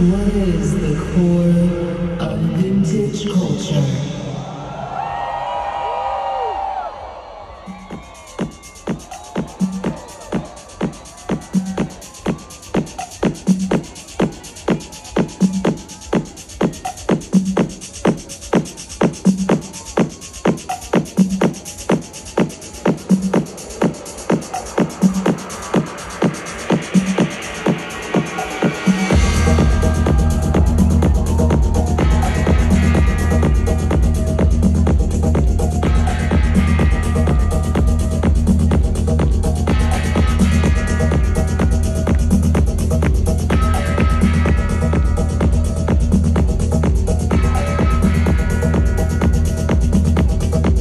What is the core